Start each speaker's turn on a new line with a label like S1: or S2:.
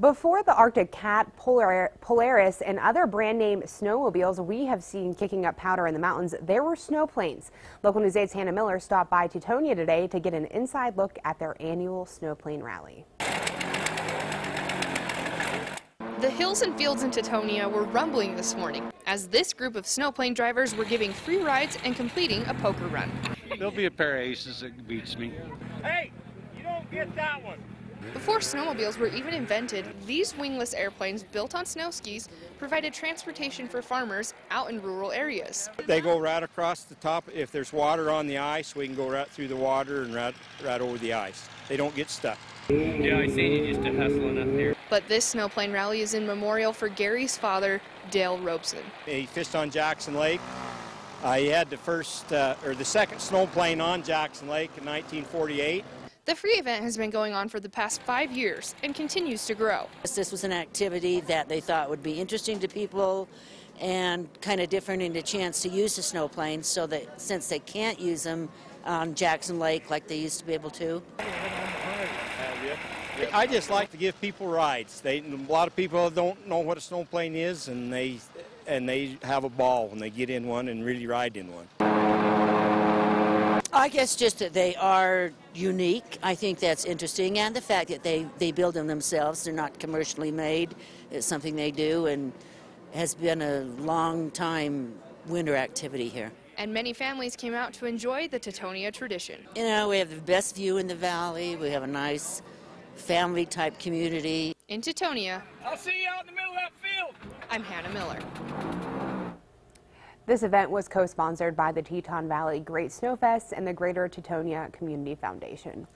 S1: Before the Arctic Cat, Polar Polaris, and other brand name snowmobiles we have seen kicking up powder in the mountains, there were snowplanes. Local News 8's Hannah Miller stopped by Tetonia today to get an inside look at their annual snowplane rally.
S2: The hills and fields in Tetonia were rumbling this morning as this group of snowplane drivers were giving free rides and completing a poker run.
S3: There'll be a pair of aces that beats me.
S4: Hey, you don't get that one.
S2: Before snowmobiles were even invented, these wingless airplanes built on snow skis provided transportation for farmers out in rural areas.
S5: They go right across the top. If there's water on the ice, we can go right through the water and right, right over the ice. They don't get stuck.
S6: Yeah, I seen you just a hustling up there.
S2: But this snowplane rally is in memorial for Gary's father, Dale Robson.
S5: He fished on Jackson Lake. Uh, he had the first uh, or the second snowplane on Jackson Lake in 1948.
S2: The free event has been going on for the past five years and continues to grow.
S7: This was an activity that they thought would be interesting to people and kind of different and a chance to use the snowplanes so that since they can't use them on Jackson Lake like they used to be able to.
S5: I just like to give people rides. They, a lot of people don't know what a snowplane is, and they and they have a ball when they get in one and really ride in one.
S7: I guess just that they are unique. I think that's interesting, and the fact that they, they build them themselves. They're not commercially made. It's something they do, and has been a long time winter activity here.
S2: And many families came out to enjoy the Tetonia tradition.
S7: You know, we have the best view in the valley. We have a nice family type community.
S2: In Tetonia,
S4: I'll see you out in the middle of that field.
S2: I'm Hannah Miller.
S1: This event was co-sponsored by the Teton Valley Great Snowfest and the Greater Tetonia Community Foundation.